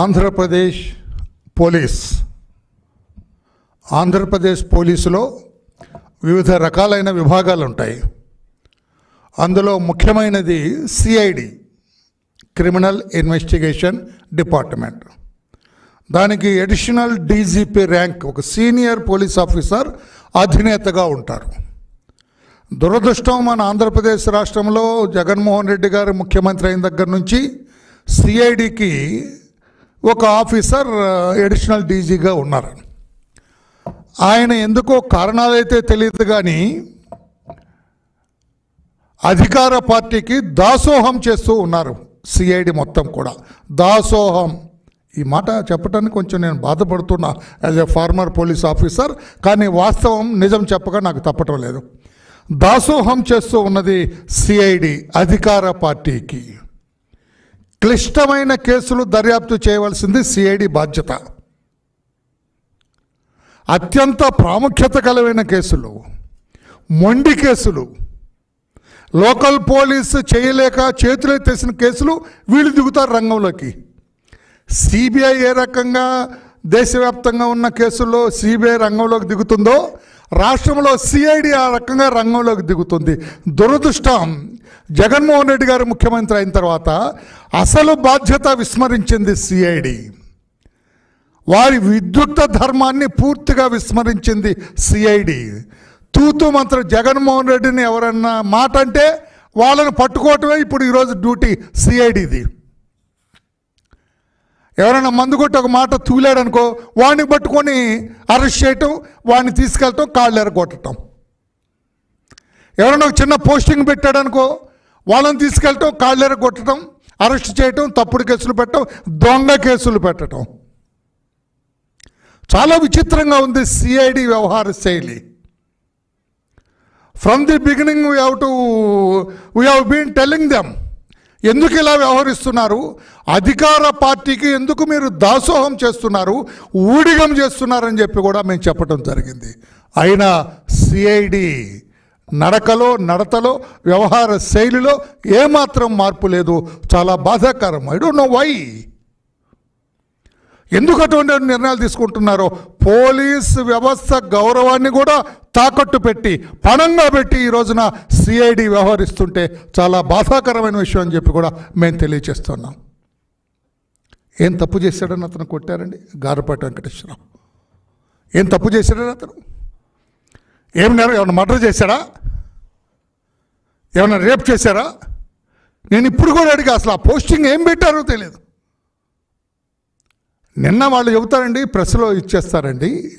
Andhra Pradesh police. Andhra Pradesh పోలీసులో వివిధ రకాలైన విభాగాలు ఉంటాయి అందులో ముఖ్యమైనది సిఐడి క్రిమినల్ ఇన్వెస్టిగేషన్ డిపార్ట్మెంట్ దానికి అడిషనల్ డీజీపీ ర్యాంక్ ఒక సీనియర్ పోలీస్ ఆఫీసర్ అధినేతగా ఉంటారు. దురదృష్టం మన ఆంధ్రప్రదేశ్ రాష్ట్రంలో జగన్మోహన్ రెడ్డి గారు ముఖ్యమంత్రి అయిన దగ్గర నుంచి సిఐడికి ఒక ఆఫీసర్ అడిషనల్ డీజీగా ఉన్నారు ఆయన ఎందుకో కారణాలైతే తెలియదు కానీ అధికార పార్టీకి దాసోహం చేస్తూ ఉన్నారు సిఐడి మొత్తం కూడా. దాసోహం. ఈ మాట చెప్పడానికి కొంచెం నేను బాధపడుతున్నా as a former police officer కానీ వాస్తవం నిజం చెప్పగా నాకు తప్పటం లేదు. దాసోహం చేస్తూ ఉన్నది సిఐడి అధికార పార్టీకి. క్లిష్టమైన కేసులు దర్యాప్తు చేయవలసింది సిఐడి బాధ్యత. అత్యంత ప్రాముఖ్యత కలవైన కేసులు మొండి కేసులు లోకల్ పోలీసు చేయలేక చేతులెత్తేసిన కేసులు వీళ్ళు దిగుతారు రంగంలోకి. సిబిఐ ఏ రకంగా దేశవ్యాప్తంగా ఉన్న కేసుల్లో సిబిఐ రంగంలోకి దిగుతుందో రాష్ట్రంలో సిఐడి ఆ రకంగా రంగంలోకి దిగుతుంది. దురదృష్టం జగన్మోహన్ రెడ్డి గారు ముఖ్యమంత్రి అయిన తర్వాత అసలు బాధ్యత విస్మరించింది సిఐడి వారి విద్యుక్త ధర్మాన్ని పూర్తిగా విస్మరించింది సిఐడి తూతు మంత్ర జగన్మోహన్ రెడ్డిని ఎవరన్నా మాట అంటే వాళ్ళను పట్టుకోవటమే ఇప్పుడు ఈరోజు డ్యూటీ సిఐడిది ఎవరైనా మందు కొట్టి ఒక మాట తూలాడనుకో వాడిని పట్టుకొని అరెస్ట్ చేయటం వాడిని తీసుకెళ్ళటం కాళ్ళు ఎరగొట్టడం ఎవరైనా ఒక చిన్న పోస్టింగ్ పెట్టాడనుకో వాళ్ళని తీసుకెళ్ళటం కాళ్ళు కొట్టడం అరెస్ట్ చేయటం తప్పుడు కేసులు పెట్టడం దొంగ కేసులు పెట్టడం చాలా విచిత్రంగా ఉంది సిఐడి వ్యవహార శైలి. From the beginning we have to we have been telling them ఎందుకు ఇలా వ్యవహరిస్తున్నారు? అధికార పార్టీకి ఎందుకు మీరు దాసోహం చేస్తున్నారు? ఊడిగం చేస్తున్నారని చెప్పి కూడా మేము చెప్పడం జరిగింది. అయినా సిఐడి నడకలో నడతలో వ్యవహార శైలిలో ఏమాత్రం మార్పు లేదు. చాలా బాధాకరం. ఐ డోంట్ నో వై ఎందుకు అటువంటి నిర్ణయాలు తీసుకుంటున్నారో? పోలీస్ వ్యవస్థ గౌరవాన్ని కూడా తాకట్టు పెట్టి పణంగా పెట్టి ఈ రోజున సిఐడి వ్యవహరిస్తుంటే చాలా బాధాకరమైన విషయం అని చెప్పి కూడా మేము తెలియచేస్తున్నాం. ఏం తప్పు చేశాడని అతను కొట్టారండి? గారపాటి వెంకటేశ్వరరావు. ఏం తప్పు చేశాడని అతను? ఏం నేరం ఏమైనా మర్డర్ చేశాడా ఏమైనా రేప్ చేశారా? నేను ఇప్పుడు కూడా అడిగా అసలు ఆ పోస్టింగ్ ఏం పెట్టారో తెలియదు నిన్న వాళ్ళు చెబుతారండి ప్రెస్లో ఇచ్చేస్తారండి.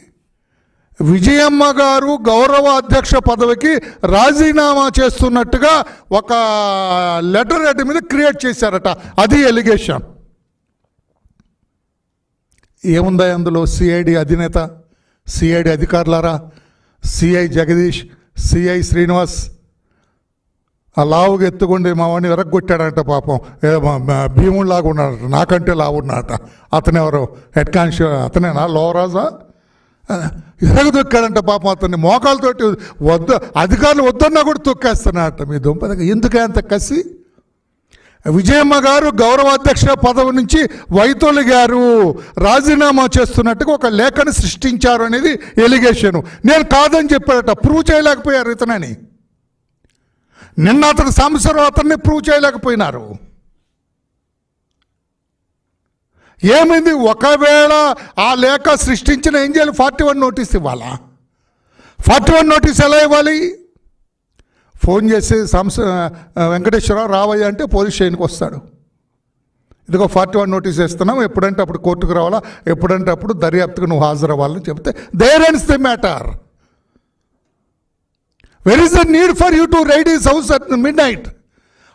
విజయమ్మ గారు గౌరవ అధ్యక్ష పదవికి రాజీనామా చేస్తున్నట్టుగా ఒక లెటర్ హెడ్ మీద క్రియేట్ చేశారట. అది ఎలిగేషన్. ఏముందా అందులో? సిఐడి అధినేత CID అధికారులారా? CI Jagadish CI Srinivas. ఆ లావుగా ఎత్తుకుండి మా వాడిని వెరగొట్టాడంట పాపం. భీముడి లాగా భీముడిలాగా ఉన్నాడట నాకంటే లావు ఉన్నాడట అతనెవరు హెడ్ కానిస్టేబుల్ అతనేనా? లోవరాజా? ఎరగదొక్కాడంట పాపం అతన్ని. మోకాలతోటి వద్దు అధికారులు వద్దన్నా కూడా తొక్కేస్తున్నాడట మీ దుంపదగా ఎందుకే అంత కసి? విజయమ్మ గారు గౌరవాధ్యక్ష పదవి నుంచి వైతోలి గారు రాజీనామా చేస్తున్నట్టుగా ఒక లేఖను సృష్టించారు అనేది ఎలిగేషను. నేను కాదని చెప్పాడట ప్రూవ్ చేయలేకపోయారు ఇతనని. నిన్న అతను సంవత్సరం అతన్ని ప్రూవ్ చేయలేకపోయినారు. ఏమైంది? ఒకవేళ ఆ లేఖ సృష్టించిన ఏం చేయాలి ఫార్టీ వన్ నోటీస్ ఇవ్వాలా? ఫార్టీ వన్ నోటీస్ ఎలా ఇవ్వాలి? ఫోన్ చేసి సంస్థ వెంకటేశ్వరరావు రావయ్య అంటే పోలీస్ స్టేషన్కి వస్తాడు. ఇదిగో ఫార్టీ వన్ నోటీస్ ఇస్తున్నాం ఎప్పుడంటే అప్పుడు కోర్టుకు రావాలా ఎప్పుడంటే అప్పుడు దర్యాప్తుకు నువ్వు హాజరవ్వాలని చెప్తే there ends the matter where is the need for you to raid his house at midnight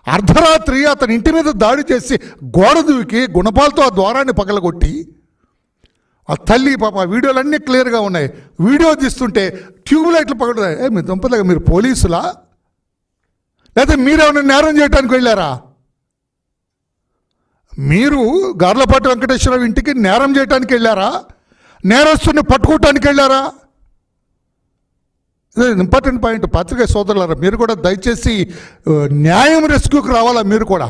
అర్ధరాత్రి అతని ఇంటి మీద దాడి చేసి గోడ దూకి గుణపాలతో ఆ ద్వారాన్ని పగలగొట్టి ఆ తల్లి పాప ఆ వీడియోలన్నీ క్లియర్గా ఉన్నాయి. వీడియో తీస్తుంటే ట్యూబ్ లైట్లు పగలుతాయి ఏ మీ దుంపలుగా మీరు పోలీసులా? లేకపోతే మీరేమైనా నేరం చేయడానికి వెళ్ళారా? మీరు గార్లపాటి వెంకటేశ్వరరావు ఇంటికి నేరం చేయడానికి వెళ్ళారా? నేరస్తుని పట్టుకోవటానికి వెళ్ళారా? Important point. పత్రికా సోదరులారా మీరు కూడా దయచేసి న్యాయం రెస్క్యూకి రావాలా మీరు కూడా?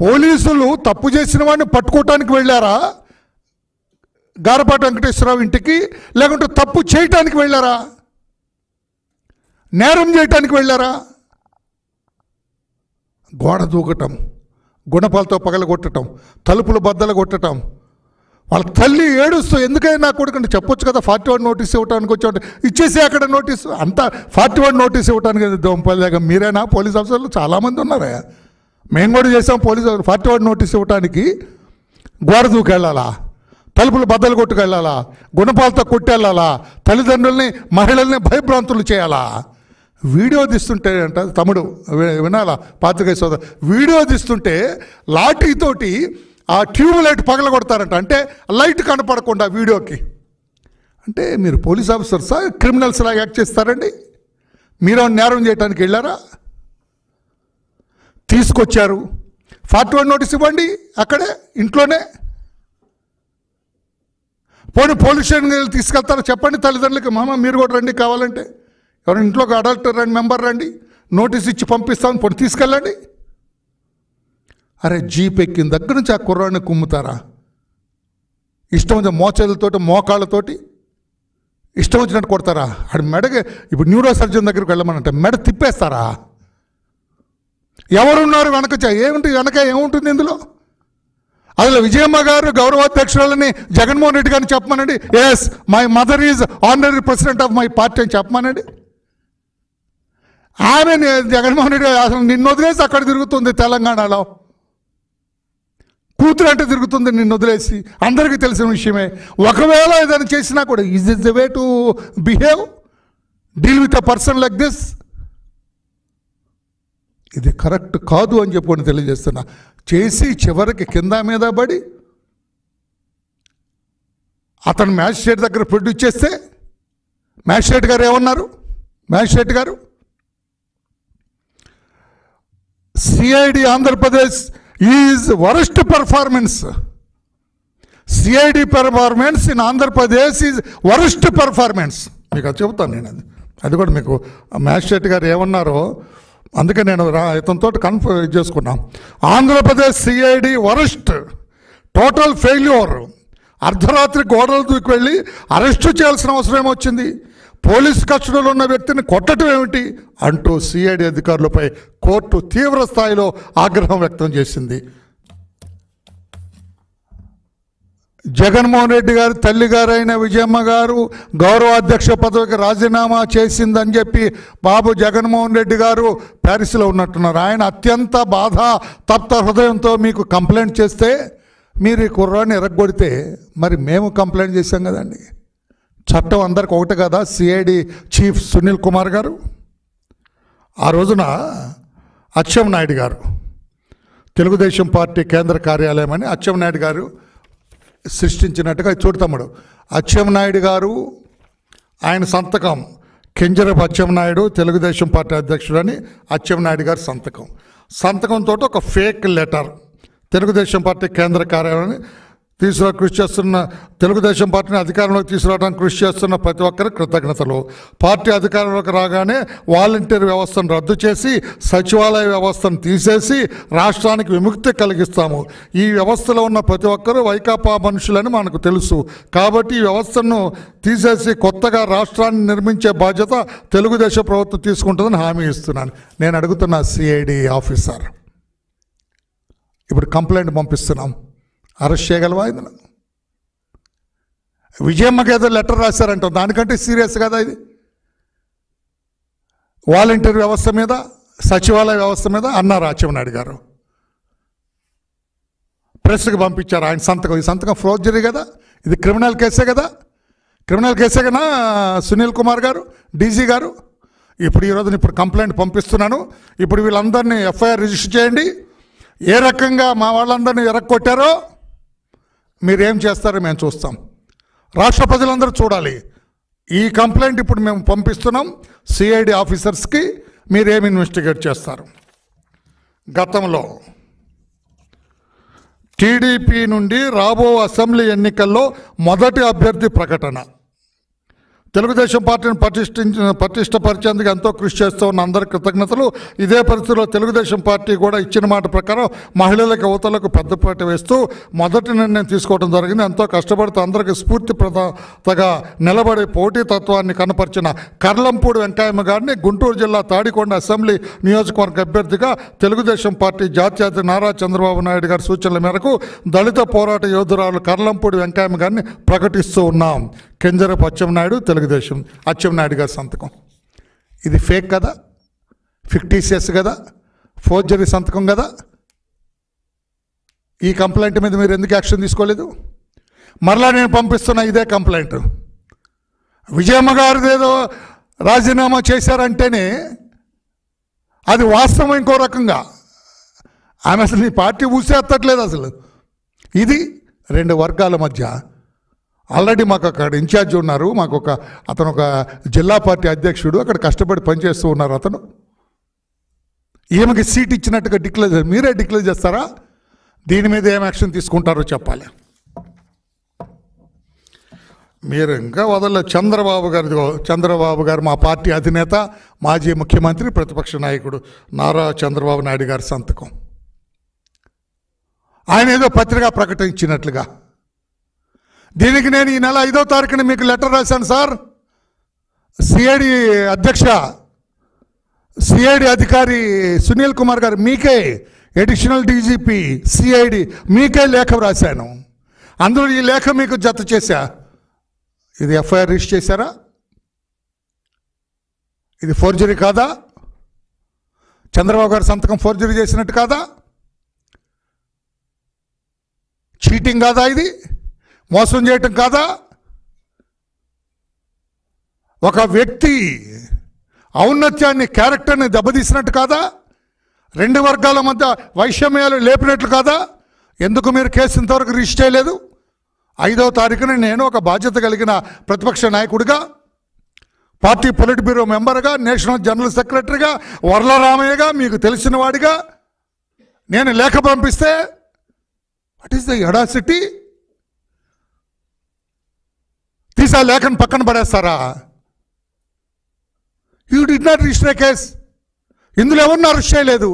పోలీసులు తప్పు చేసిన వాడిని పట్టుకోవటానికి వెళ్ళారా? గారపాటి వెంకటేశ్వరరావు ఇంటికి లేకుంటే తప్పు చేయటానికి వెళ్ళారా? నేరం చేయటానికి వెళ్ళారా? గోడ దూకటం గుణపాలతో పగలగొట్టడం తలుపులు బద్దలు కొట్టటం. వాళ్ళ తల్లి ఏడుస్తూ ఎందుకైనా నా కొడుకంటే చెప్పొచ్చు కదా ఫార్టీ వన్ నోటీస్ ఇవ్వడానికి వచ్చాడు. ఇచ్చేసి అక్కడ నోటీస్ అంతా ఫార్టీ వన్ నోటీస్ ఇవ్వడానికి దోంపల్లాగా మీరేనా? పోలీస్ ఆఫీసర్లు చాలామంది ఉన్నారా. మేము కూడా చేసాం పోలీస్ ఫార్టీ వన్ నోటీస్ ఇవ్వడానికి గోడ దూకెళ్ళాలా? తలుపులు బద్దలు కొట్టుకెళ్ళాలా? గుణపాలతో కొట్టెళ్ళాలా? తల్లిదండ్రుల్ని మహిళల్ని భయభ్రాంతులు చేయాలా? వీడియో తీస్తుంటే అంట తమ్ముడు వినాలా? పాత్రికేయ సోదరు వీడియో తీస్తుంటే లాఠీతోటి ఆ ట్యూబ్ లైట్ పగలగొడతారంట. అంటే లైట్ కనపడకుండా వీడియోకి. అంటే మీరు పోలీస్ ఆఫీసర్సా క్రిమినల్స్ లాగా యాక్ట్ చేస్తారండి? మీరు నేరం చేయడానికి వెళ్ళారా? తీసుకొచ్చారు. ఫార్టీ వన్ నోటీస్ ఇవ్వండి అక్కడే ఇంట్లోనే. పోనీ పోలీస్ స్టేషన్కి వెళ్ళి తీసుకెళ్తారా? చెప్పండి తల్లిదండ్రులకి. మామ మీరు కూడా రండి కావాలంటే. ఎవరైనా ఇంట్లోకి అడల్ట్ రండి మెంబర్ రండి నోటీస్ ఇచ్చి పంపిస్తాం పొడి తీసుకెళ్ళండి. అరే జీప్ ఎక్కిన దగ్గర నుంచి ఆ కుర్రాడిని కుమ్ముతారా? ఇష్టం వచ్చిన మోచేతులతోటి మోకాళ్ళతోటి ఇష్టం వచ్చినట్టు కొడతారా? ఆడి మెడకి ఇప్పుడు న్యూరో సర్జన్ దగ్గరికి వెళ్ళమనంటే మెడ తిప్పేస్తారా? ఎవరున్నారు వెనక ఏమిటి వెనక ఏముంటుంది ఇందులో? అందులో విజయమ్మ గారు గౌరవాధ్యక్షురాలని జగన్మోహన్ రెడ్డి గారిని చెప్పమనండి. Yes my mother is honorary president of my party అని చెప్పమనండి. ఆమె జగన్మోహన్ రెడ్డి అసలు నిన్ను వదిలేసి అక్కడ తిరుగుతుంది తెలంగాణలో. కూతురు అంటే తిరుగుతుంది నిన్ను వదిలేసి. అందరికీ తెలిసిన విషయమే. ఒకవేళ ఏదైనా చేసినా కూడా is is the way to behave deal with a person like this ఇది కరెక్ట్ కాదు అని చెప్పి తెలియజేస్తున్నా. చేసి చివరికి కింద మీద పడి అతను మ్యాజిస్ట్రేట్ దగ్గర ప్రొడ్యూస్ చేస్తే మ్యాజిస్ట్రేట్ గారు ఏమన్నారు? మ్యాజిస్ట్రేట్ గారు CID Andhra Pradesh is worst performance CID performance in Andhra Pradesh is worst performance మీకు అది చెబుతాను నేను అది. అది కూడా మీకు మ్యాజిస్ట్రేట్ గారు ఏమన్నారో అందుకే నేను రా ఇతనితో కన్ఫర్మ్ చేసుకున్నాం. Andhra Pradesh CID worst total failure అర్ధరాత్రి గోడల దూకి వెళ్ళి అరెస్టు చేయాల్సిన అవసరం ఏమొచ్చింది? పోలీస్ కస్టడీలో ఉన్న వ్యక్తిని కొట్టడం ఏమిటి అంటూ సిఐడి అధికారులపై కోర్టు తీవ్ర స్థాయిలో ఆగ్రహం వ్యక్తం చేసింది. జగన్మోహన్ రెడ్డి గారు తల్లి గారైన విజయమ్మ గారు గౌరవాధ్యక్ష పదవికి రాజీనామా చేసిందని చెప్పి బాబు జగన్మోహన్ రెడ్డి గారు ప్యారిస్లో ఉన్నట్టున్నారు. ఆయన అత్యంత బాధ తప్త హృదయంతో మీకు కంప్లైంట్ చేస్తే మీరు ఈ కుర్రాన్ని ఎరగొడితే మరి మేము కంప్లైంట్ చేశాం కదండి. చట్టం అందరికి ఒకటి కదా సిఐడి చీఫ్ సునీల్ కుమార్ గారు. ఆ రోజున అచ్చెన్నాయుడు గారు తెలుగుదేశం పార్టీ కేంద్ర కార్యాలయం అని అచ్చెన్నాయుడు గారు సృష్టించినట్టుగా చూడు తమ్ముడు. అచ్చెన్నాయుడు గారు ఆయన సంతకం కింజరపు అచ్చెన్నాయుడు తెలుగుదేశం పార్టీ అధ్యక్షుడని అచ్చెన్నాయుడు గారి సంతకం. సంతకంతో ఒక ఫేక్ లెటర్ తెలుగుదేశం పార్టీ కేంద్ర కార్యాలయాన్ని తీసుకురా కృషి చేస్తున్న తెలుగుదేశం పార్టీని అధికారంలోకి తీసుకురావడానికి కృషి చేస్తున్న ప్రతి ఒక్కరికి కృతజ్ఞతలు. పార్టీ అధికారంలోకి రాగానే వాలంటీర్ వ్యవస్థను రద్దు చేసి సచివాలయ వ్యవస్థను తీసేసి రాష్ట్రానికి విముక్తి కలిగిస్తాము. ఈ వ్యవస్థలో ఉన్న ప్రతి ఒక్కరూ వైకాపా మనుషులని మనకు తెలుసు. కాబట్టి ఈ వ్యవస్థను తీసేసి కొత్తగా రాష్ట్రాన్ని నిర్మించే బాధ్యత తెలుగుదేశం ప్రభుత్వం తీసుకుంటుందని హామీ ఇస్తున్నాను. నేను అడుగుతున్న సిఐడి ఆఫీసర్ ఇప్పుడు కంప్లైంట్ పంపిస్తున్నాం. అరెస్ట్ చేయగలవా ఇది? విజయమ్మకి ఏదో లెటర్ రాశారంట దానికంటే సీరియస్ కదా ఇది. వాలంటీర్ వ్యవస్థ మీద సచివాలయ వ్యవస్థ మీద అన్నారు అచ్చెన్నాయుడు గారు. ప్రెస్కి పంపించారు ఆయన సంతకం. ఈ సంతకం ఫ్రోజరీ కదా. ఇది క్రిమినల్ కేసే కదా. క్రిమినల్ కేసే కదా సునీల్ కుమార్ గారు డీజీ గారు. ఇప్పుడు ఈరోజు ఇప్పుడు కంప్లైంట్ పంపిస్తున్నాను. ఇప్పుడు వీళ్ళందరినీ ఎఫ్ఐఆర్ రిజిస్టర్ చేయండి. ఏ రకంగా మా వాళ్ళందరినీ ఎరక్కొట్టారో మీరేం చేస్తారో మేము చూస్తాం. రాష్ట్ర ప్రజలందరూ చూడాలి. ఈ కంప్లైంట్ ఇప్పుడు మేము పంపిస్తున్నాం. సిఐడి ఆఫీసర్స్కి మీరేం ఇన్వెస్టిగేట్ చేస్తారు? గతంలో టీడీపీ నుండి రాబో అసెంబ్లీ ఎన్నికల్లో మొదటి అభ్యర్థి ప్రకటన. తెలుగుదేశం పార్టీని పటిష్ఠించిన పటిష్టపరిచేందుకు ఎంతో కృషి చేస్తూ ఉన్న అందరి కృతజ్ఞతలు. ఇదే పరిస్థితిలో తెలుగుదేశం పార్టీ కూడా ఇచ్చిన మాట ప్రకారం మహిళలకు యువతలకు పెద్దపాటి వేస్తూ మొదటి నిర్ణయం తీసుకోవడం జరిగింది. ఎంతో కష్టపడుతూ అందరికీ స్ఫూర్తి ప్రదాతగా నిలబడే పోటీతత్వాన్ని కనపరిచిన కర్లంపూడి వెంకయ్యమ్మ గారిని గుంటూరు జిల్లా తాడికొండ అసెంబ్లీ నియోజకవర్గ అభ్యర్థిగా తెలుగుదేశం పార్టీ జాతీయ నారా చంద్రబాబు నాయుడు గారి సూచనల మేరకు దళిత పోరాట యోధురాలు కర్లంపూడి వెంకయ్యమ్మ గారిని ప్రకటిస్తూ ఉన్నాం. కెంజరపు అచ్చెన్నాయుడు తెలుగుదేశం అచ్చెన్నాయుడు గారి సంతకం. ఇది ఫేక్ కదా ఫిక్టీసియస్ కదా ఫోర్జరీ సంతకం కదా ఈ కంప్లైంట్ మీద మీరు ఎందుకు యాక్షన్ తీసుకోలేదు? మరలా నేను పంపిస్తున్న ఇదే కంప్లైంట్. విజయమ్మ గారిది ఏదో రాజీనామా చేశారంటేనే అది వాస్తవం ఇంకో రకంగా. ఆమె అసలు ఈ పార్టీ ఊసేత్తట్లేదు అసలు. ఇది రెండు వర్గాల మధ్య ఆల్రెడీ మాకు అక్కడ ఇన్ఛార్జ్ ఉన్నారు మాకు ఒక అతను ఒక జిల్లా పార్టీ అధ్యక్షుడు అక్కడ కష్టపడి పనిచేస్తూ ఉన్నారు అతను. ఈమెకి సీట్ ఇచ్చినట్టుగా డిక్లేర్ మీరే డిక్లేర్ చేస్తారా? దీని మీద ఏం యాక్షన్ తీసుకుంటారో చెప్పాలి. మీరు ఇంకా వదల చంద్రబాబు గారి చంద్రబాబు గారు మా పార్టీ అధినేత మాజీ ముఖ్యమంత్రి ప్రతిపక్ష నాయకుడు నారా చంద్రబాబు నాయుడు గారి సంతకం. ఆయన ఏదో పత్రిక ప్రకటించినట్లుగా దీనికి నేను ఈ నెల ఐదో తారీఖున మీకు లెటర్ రాశాను సార్. సిఐడి అధ్యక్ష సిఐడి అధికారి సునీల్ కుమార్ గారు మీకే అడిషనల్ డీజీపీ సిఐడి మీకే లేఖ రాశాను అందులో ఈ లేఖ మీకు జత చేశా. ఇది ఎఫ్ఐఆర్ రిజిస్టర్ చేశారా? ఇది ఫోర్జరీ కాదా? చంద్రబాబు గారు సంతకం ఫోర్జరీ చేసినట్టు కాదా? చీటింగ్ కాదా ఇది? మోసం చేయటం కాదా? ఒక వ్యక్తి ఔన్నత్యాన్ని క్యారెక్టర్ని దెబ్బతీసినట్టు కాదా? రెండు వర్గాల మధ్య వైషమ్యాలు లేపినట్లు కాదా? ఎందుకు మీరు కేసు ఇంతవరకు రిజిస్టర్ చేయలేదు? ఐదవ తారీఖున నేను ఒక బాధ్యత కలిగిన ప్రతిపక్ష నాయకుడిగా పార్టీ పొలిట్ బ్యూరో మెంబర్గా నేషనల్ జనరల్ సెక్రటరీగా వర్ల రామయ్యగా మీకు తెలిసిన వాడిగా నేను లేఖ పంపిస్తే వాట్ ఈస్ ద ఎడాసిటీ తీసి ఆ లేఖను పక్కన పడేస్తారా? You did not register case ఇందులో ఎవరిని అరెస్ట్ చేయలేదు?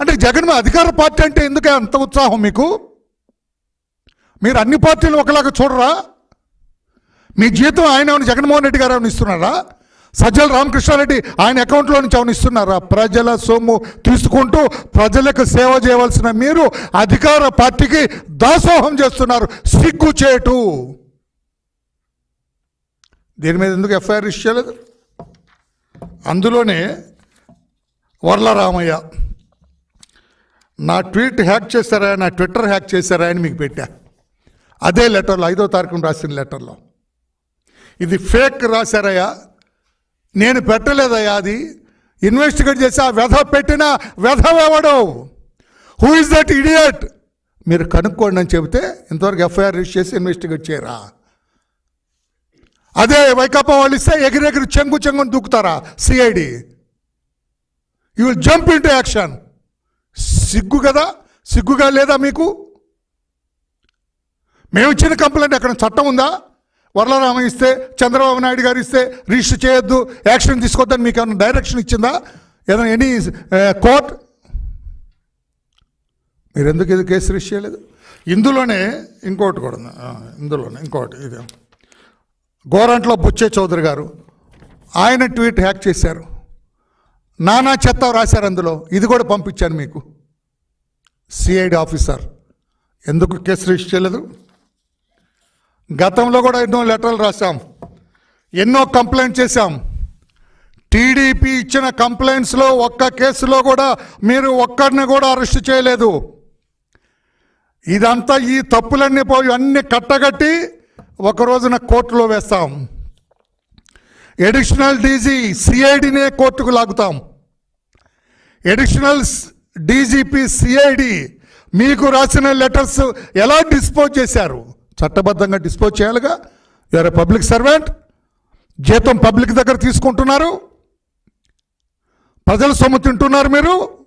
అంటే జగన్ అధికార పార్టీ అంటే ఎందుకే అంత ఉత్సాహం మీకు? మీరు అన్ని పార్టీలు ఒకలాగా చూడరా? మీ జీతం ఆయన ఏమైనా జగన్మోహన్ రెడ్డి గారు ఏమైనా ఇస్తున్నారా? సజ్జల రామకృష్ణారెడ్డి ఆయన అకౌంట్లో నుంచి ఏమైనా ఇస్తున్నారా? ప్రజల సొమ్ము తీసుకుంటూ ప్రజలకు సేవ చేయవలసిన మీరు అధికార పార్టీకి దాసోహం చేస్తున్నారు. సిగ్గు చేటు. దీని మీద ఎందుకు ఎఫ్ఐఆర్ రిజిస్టర్ చేయలేదు? అందులోనే వర్ల రామయ్య నా ట్వీట్ హ్యాక్ చేశారా నా ట్విట్టర్ హ్యాక్ చేశారా అని మీకు పెట్టా. అదే లెటర్లో ఐదో తారీఖున రాసిన లెటర్లో. ఇది ఫేక్ రాశారయ్యా. నేను పెట్టలేదయ్యా అది. ఇన్వెస్టిగేట్ చేసి ఆ వ్యధ పెట్టిన వ్యధవెవడు హూ ఇస్ దట్ ఇడియట్ మీరు కనుక్కోండి అని చెబితే ఇంతవరకు ఎఫ్ఐఆర్ రిజిస్టర్ చేసి ఇన్వెస్టిగేట్ చేయరా? అదే వైకాపా వాళ్ళు ఇస్తే ఎగిరెగిరి చెంగు చెంగుని దూకుతారా CID you will jump into action సిగ్గు కదా? సిగ్గుగా లేదా మీకు? మేము ఇచ్చిన కంప్లైంట్ అక్కడ చట్టం ఉందా? వరలరామ ఇస్తే చంద్రబాబు నాయుడు గారు ఇస్తే రిజిస్టర్ చేయొద్దు యాక్షన్ తీసుకోవద్దని మీకు ఏమైనా డైరెక్షన్ ఇచ్చిందా? ఏదైనా ఎనీ కోర్ట్? మీరు ఎందుకు ఇది కేసు రిజిస్టర్ చేయలేదు? ఇందులోనే ఇంకోటి కూడా ఇందులోనే ఇంకోటి ఇది. గోరంట్లో బుచ్చే చౌదరి గారు ఆయన ట్వీట్ హ్యాక్ చేశారు. నానా చెత్త రాశారు అందులో. ఇది కూడా పంపించాను మీకు. CID officer. ఎందుకు కేసు రిజిస్టర్ చేయలేదు? గతంలో కూడా ఎన్నో లెటర్లు రాశాం. ఎన్నో కంప్లైంట్ చేశాం. టీడీపీ ఇచ్చిన కంప్లైంట్స్లో ఒక్క కేసులో కూడా మీరు ఒక్కరిని కూడా అరెస్ట్ చేయలేదు. ఇదంతా ఈ తప్పులన్నీ పోయి అన్ని కట్టగట్టి ఒక రోజున కోర్టులో వేస్తాం. ఎడిషనల్ డీజీ సిఐడినే కోర్టుకు లాగుతాం. ఎడిషనల్ డీజీపీ సిఐడి మీకు రాసిన లెటర్స్ ఎలా డిస్పోజ్ చేశారు? చట్టబద్ధంగా డిస్పోజ్ చేయాలిగా? యూఆర్ పబ్లిక్ సర్వెంట్ జీతం పబ్లిక్ దగ్గర తీసుకుంటున్నారు. ప్రజల సొమ్ము తింటున్నారు మీరు.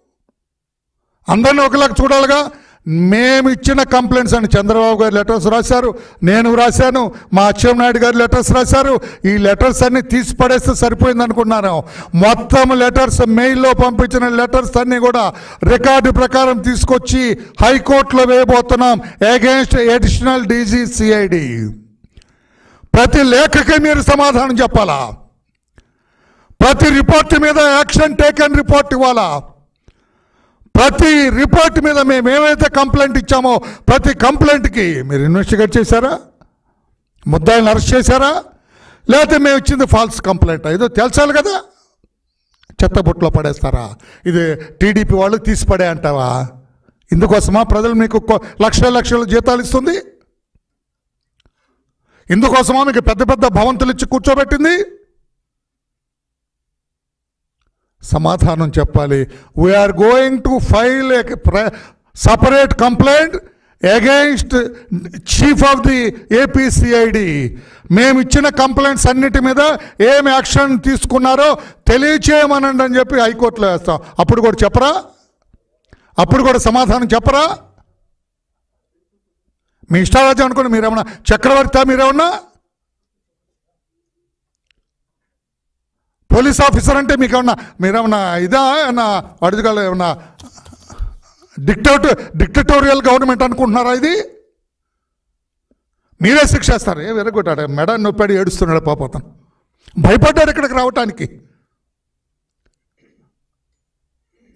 అందరినీ ఒకలాగా చూడాలిగా? మేము ఇచ్చిన కంప్లైంట్స్ అని చంద్రబాబు గారు లెటర్స్ రాశారు నేను రాశాను మా అచ్చెన్నాయుడు గారు లెటర్స్ రాశారు ఈ లెటర్స్ అన్నీ తీసి పడేస్తే సరిపోయింది అనుకున్నాను. మొత్తం లెటర్స్ మెయిల్లో పంపించిన లెటర్స్ అన్నీ కూడా రికార్డు ప్రకారం తీసుకొచ్చి హైకోర్టులో వేయబోతున్నాం అగేన్స్ట్ అడిషనల్ డీజీ సిఐడి ప్రతి లేఖకి మీరు సమాధానం చెప్పాలా? ప్రతి రిపోర్ట్ మీద యాక్షన్ టేకన్ రిపోర్ట్ ఇవ్వాలా? ప్రతి రిపోర్ట్ మీద మేము ఏమైతే కంప్లైంట్ ఇచ్చామో ప్రతి కంప్లైంట్కి మీరు ఇన్వెస్టిగేట్ చేశారా? ముద్దాయిని అరెస్ట్ చేశారా? లేకపోతే మేము ఇచ్చింది ఫాల్స్ కంప్లైంట్? ఏదో తెలిసాలి కదా? చెత్తబుట్లో పడేస్తారా? ఇది టీడీపీ వాళ్ళు తీసి పడే అంటావా? ఇందుకోసమా ప్రజలు మీకు లక్షల లక్షల జీతాలు ఇస్తుంది? ఇందుకోసమా మీకు పెద్ద పెద్ద భవంతులు ఇచ్చి కూర్చోబెట్టింది? సమాధానం చెప్పాలి. We're going to file separate complaint against chief of the APCID మేము ఇచ్చిన కంప్లైంట్స్ అన్నిటి మీద ఏం యాక్షన్ తీసుకున్నారో తెలియచేయమనండి అని చెప్పి హైకోర్టులో వేస్తాం. అప్పుడు కూడా చెప్పరా? అప్పుడు కూడా సమాధానం చెప్పరా? మీ ఇష్టారాజ్యం అనుకోండి మీరేమన్నా చక్రవర్తి మీరేమన్నా? పోలీస్ ఆఫీసర్ అంటే మీకు ఏమన్నా మీరేమన్నా ఇదా? ఏమన్నా అడుగుగల ఏమన్నా డిక్టేట్ డిక్టటోరియల్ గవర్నమెంట్ అనుకుంటున్నారా ఇది? మీరే శిక్షేస్తారు ఏ వెరగొట్టాడు? మెడ నొప్పాడు ఏడుస్తున్నాడు పాపతను భయపడ్డాడు ఇక్కడికి రావటానికి.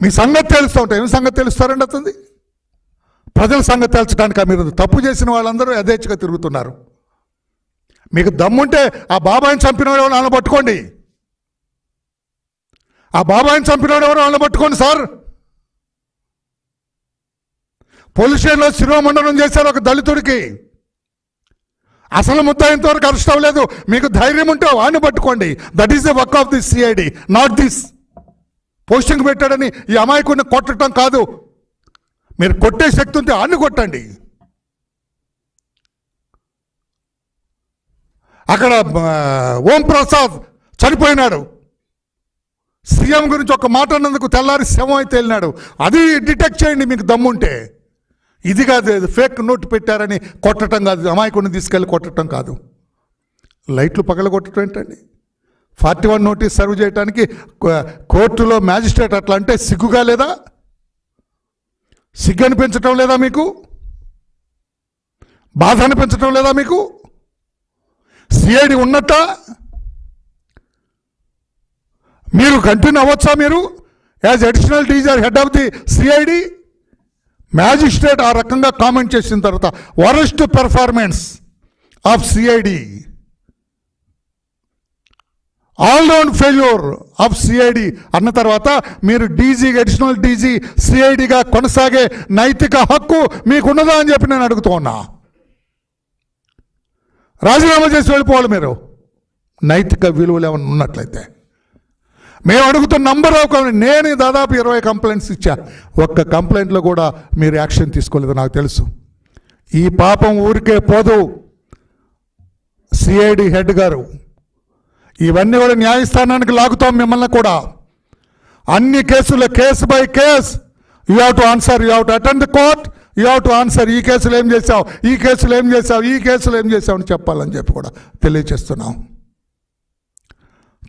మీ సంగతి తెలుస్తూ ఉంటాయి. ఏం సంగతి తెలుస్తారండి అతనిది? ప్రజల సంగతి తెలుసడానికి మీరు తప్పు చేసిన వాళ్ళందరూ యథేచ్ఛగా తిరుగుతున్నారు. మీకు దమ్ముంటే ఆ బాబాయిని చంపిన వాళ్ళు వాళ్ళని పట్టుకోండి ఆ బాబాయిని చంపినాడు ఎవరు వాళ్ళని పట్టుకోండి సార్. పోలీస్ స్టేషన్లో శిరోమండనం చేశారు ఒక దళితుడికి. అసలు ముద్ద ఇంతవరకు అరెస్ట్ అవ్వలేదు. మీకు ధైర్యం ఉంటే వాడిని పట్టుకోండి. That is the work of this CID not this posting పెట్టాడని ఈ అమాయకుడిని కొట్టడం కాదు. మీరు కొట్టే శక్తి ఉంటే ఆన్ని కొట్టండి. అక్కడ ఓం ప్రసాద్ చనిపోయినాడు. సీఎం గురించి ఒక మాట అన్నందుకు తెల్లారి శవం అయితే వెళ్ళినాడు. అది డిటెక్ట్ చేయండి మీకు దమ్ముంటే. ఇది కాదు ఫేక్ నోట్ పెట్టారని కొట్టడం కాదు అమాయకుడిని తీసుకెళ్ళి కొట్టడం కాదు. లైట్లు పగలగొట్టడం ఏంటండి? ఫార్టీ వన్ నోటీస్ సర్వ్ చేయడానికి కోర్టులో మ్యాజిస్ట్రేట్ అట్లా అంటే సిగ్గుగా లేదా? సిగ్గు అనిపించటం లేదా మీకు? బాధ అనిపించటం లేదా మీకు? సిఐడి ఉన్నట్టా? మీరు కంటిన్యూ అవ్వచ్చా మీరు? As additional DG head of the CID magistrate ఆ రకంగా కామెంట్ చేసిన తర్వాత worst performance of CID all round failure of CID అన్న తర్వాత మీరు డీజీ అడిషనల్ డీజీ సిఐడిగా కొనసాగే నైతిక హక్కు మీకున్నదా అని చెప్పి నేను అడుగుతూ ఉన్నా. రాజీనామా చేసి వెళ్ళిపోవాలి మీరు. నైతిక విలువలు ఏమైనా ఉన్నట్లయితే. మేము అడుగుతున్న నంబర్ ఆఫ్ కంప్లైంట్ నేను దాదాపు ఇరవై కంప్లైంట్స్ ఇచ్చా. ఒక్క కంప్లైంట్లో కూడా మీరు యాక్షన్ తీసుకోలేదు నాకు తెలుసు. ఈ పాపం ఊరికే పోదు. సిఐడి హెడ్ గారు. ఇవన్నీ కూడా న్యాయస్థానానికి లాగుతాం మిమ్మల్ని కూడా. అన్ని కేసులు case by case. You have to answer you have to attend the court you have to answer ఈ కేసులు ఏం చేసావు ఈ కేసులు ఏం చేసావు ఈ కేసులు ఏం చేసావు అని చెప్పాలని చెప్పి కూడా తెలియచేస్తున్నాం.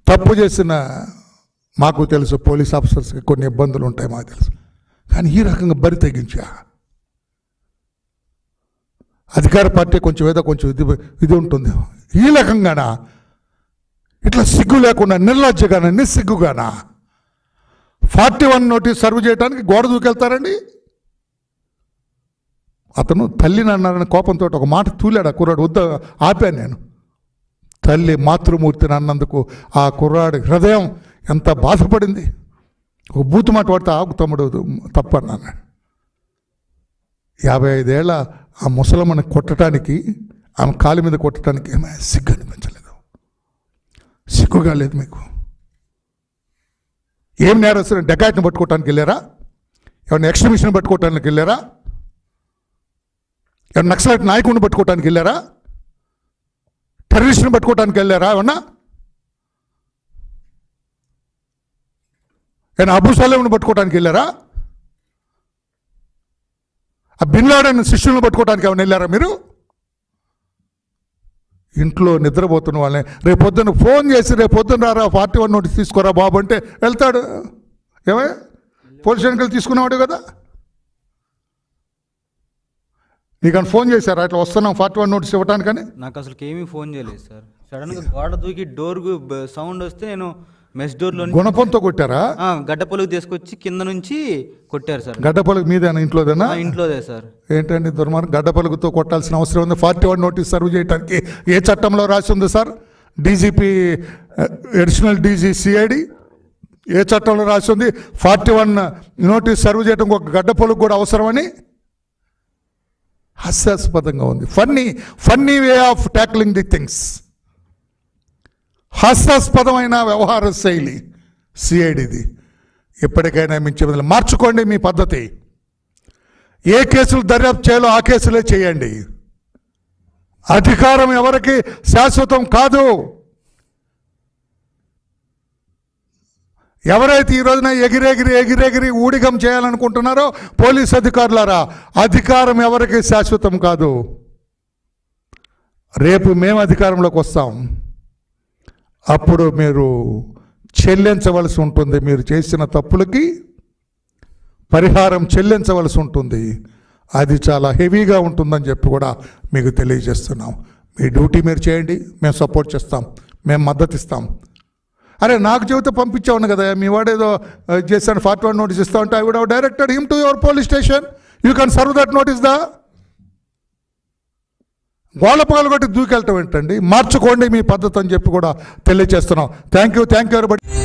తప్పు చేసిన మాకు తెలుసు పోలీస్ ఆఫీసర్స్కి కొన్ని ఇబ్బందులు ఉంటాయి మాకు తెలుసు. కానీ ఈ రకంగా బరి తెగించా. అధికార పార్టీ కొంచెం ఏదో కొంచెం ఇది ఇది ఉంటుంది. ఈ రకంగానా? ఇట్లా సిగ్గు లేకుండా నిర్లజ్జగానా నిస్సిగ్గుగానా? ఫార్టీ వన్ నోటీస్ సర్వ్ చేయడానికి గోడ దూకెళ్తారండి? అతను తల్లిని అన్నారని కోపంతో ఒక మాట తూలాడు ఆ కుర్రాడు వద్ద ఆపాను నేను. తల్లి మాతృమూర్తిని అన్నందుకు ఆ కుర్రాడి హృదయం ఎంత బాధపడింది. ఒక బూతు మాట పడితే ఆకు తమ్ముడు తప్పన్నాను యాభై ఐదేళ్ళ ఆ ముసలమ్మని కొట్టడానికి ఆమె కాలి మీద కొట్టడానికి ఏమీ సిగ్గు అనిపించలేదు. సిగ్గుగా లేదు మీకు. ఏం నేరస్తున్న డెకాట్ని పట్టుకోవటానికి వెళ్ళారా? ఎవరిని ఎక్స్ట్రీమిషన్ పట్టుకోవటానికి వెళ్ళారా? ఎవరి నక్సలైట్ నాయకుడిని పట్టుకోవటానికి వెళ్ళారా? టెర్రరిస్ట్ని పట్టుకోవటానికి వెళ్ళారా? ఏమన్నా? ఏమన్నా అబు పట్టుకోవడానికి వెళ్ళారా? ఆ బిన్లాడన్ శిష్యులను పట్టుకోవడానికి ఏమైనా వెళ్ళారా మీరు? ఇంట్లో నిద్రపోతున్న వాళ్ళని రేపు పొద్దున్న ఫోన్ చేసి రేపు పొద్దున్న రారా పార్టీ వన్ నోటీస్ తీసుకోరా బాబు అంటే వెళ్తాడు. ఏమయ్య పోలీస్ స్టేషన్కి వెళ్ళి కదా? నీకని ఫోన్ చేశారా? అట్లా వస్తున్నాం ఫార్టీ వన్ నోటీస్ ఇవ్వటానికని. నాకు అసలు ఏమీ ఫోన్ చేయలేదు సార్. సడన్గా గోడ దూకి డోర్ సౌండ్ వస్తే నేను మెస్ డోర్లో గుణపంతో కొట్టారా? గడ్డ పొలుగు తీసుకొచ్చి కింద నుంచి కొట్టారు సార్. గడ్డపలుగు మీదేనా? ఇంట్లోదేనా? ఆ, ఇంట్లోదే సార్. ఏంటండి దుర్మార్గం? గడ్డపలుగుతో కొట్టాల్సిన అవసరం ఉంది. ఫార్టీ వన్ నోటీస్ సర్వ్ చేయడానికి ఏ చట్టంలో రాసి ఉంది sir? DGP additional DG CID ఏ చట్టంలో రాసి ఉంది? ఫార్టీ వన్ నోటీస్ సర్వ్ చేయడం ఒక గడ్డపలుగు కూడా అవసరమని హాస్యాస్పదంగా ఉంది. Funny funny way of tackling the things హాస్యాస్పదమైన వ్యవహార శైలి సిఐడిది ఎప్పటికైనా మించి మార్చుకోండి మీ పద్ధతి. ఏ కేసులు దర్యాప్తు చేయాలో ఆ కేసులే చేయండి. అధికారం ఎవరికి శాశ్వతం కాదు. ఎవరైతే ఈ రోజున ఎగిరెగిరి ఎగిరెగిరి ఊడిగం చేయాలనుకుంటున్నారో పోలీస్ అధికారులారా అధికారం ఎవరికి శాశ్వతం కాదు. రేపు మేము అధికారంలోకి వస్తాం. అప్పుడు మీరు చెల్లించవలసి ఉంటుంది. మీరు చేసిన తప్పులకి పరిహారం చెల్లించవలసి ఉంటుంది. అది చాలా హెవీగా ఉంటుందని చెప్పి కూడా మీకు తెలియజేస్తున్నాం. మీ డ్యూటీ మీరు చేయండి. మేము సపోర్ట్ చేస్తాం. మేము మద్దతు ఇస్తాం. అరే నాకు చెబితే పంపించాను కదా. మీ వాడేదో చేశాను ఫార్టీ వన్ నోటీస్ ఇస్తా ఉంటే I would have directed him to your police station you can serve that notice దా? గోళ్ళ పగలు కొట్టి దూకెళ్ళటం ఏంటండి మార్చుకోండి మీ పద్ధతి అని చెప్పి కూడా తెలియజేస్తున్నాం thank you thank you everybody